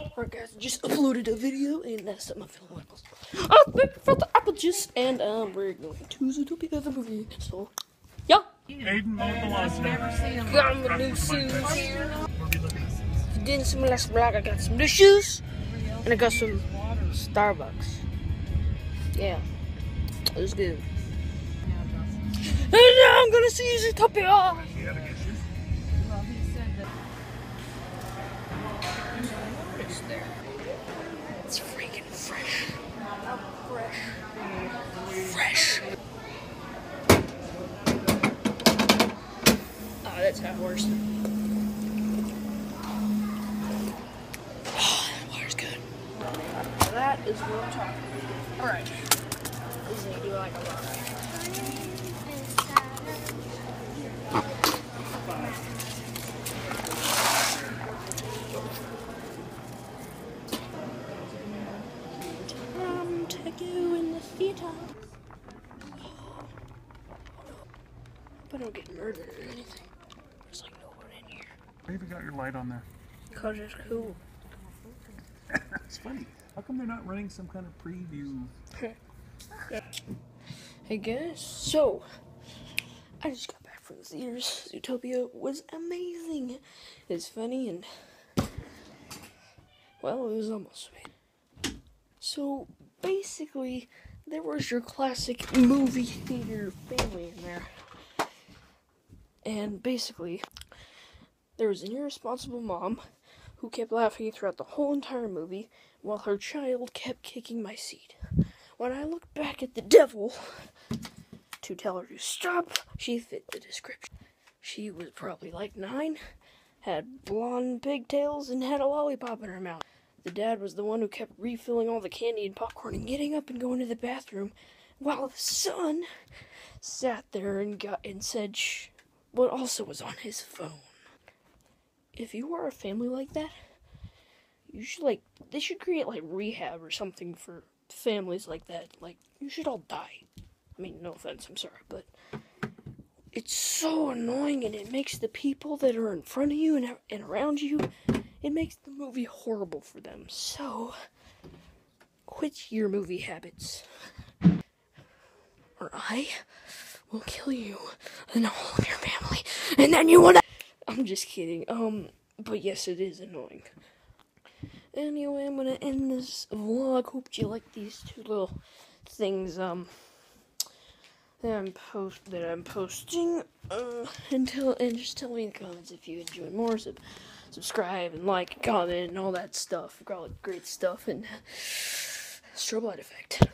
Alright guys, I just uploaded a video and that's something I'm feeling like. Oh, thank you for the apple juice and um we're going to Zootopia the movie. So yeah. Aiden mowed the lawn today. Got my new shoes. Didn't some last black, I got some new shoes and I got some Starbucks. Yeah. It was good. And now I'm gonna see Zootopia! Shoes. It's freaking fresh. Fresh. Fresh. Oh, that's half worse. Oh, ah, that water's good. That is what I'm talking about. Alright. This is gonna do like a lot. Um, take you in Hope I don't get murdered or anything. There's like no one in here. You got your light on there? Cause it's cool. It's funny. How come they're not running some kind of preview? Hey guys, so I just got back from the theaters. Zootopia was amazing. It's funny and well, it was almost sweet. So basically, there was your classic movie theater family in there, and basically, there was an irresponsible mom who kept laughing throughout the whole entire movie while her child kept kicking my seat. When I looked back at the devil to tell her to stop, she fit the description. She was probably like nine, had blonde pigtails, and had a lollipop in her mouth. The dad was the one who kept refilling all the candy and popcorn and getting up and going to the bathroom, while the son sat there and got and said shh, but also was on his phone. If you are a family like that, you should like they should create like rehab or something for families like that. Like you should all die. I mean, no offense, I'm sorry, but it's so annoying and it makes the people that are in front of you and, and around you, it makes the movie horrible for them. So, quit your movie habits. Or I will kill you and all of your family. And then you wanna. I'm just kidding. Um, but yes, it is annoying. Anyway, I'm gonna end this vlog. Hope you like these two little things. Um, that I'm post that I'm posting. Uh, until and just tell me in the comments if you enjoy more. Sub, subscribe and like, and comment, and all that stuff. All great stuff and strobe light effect.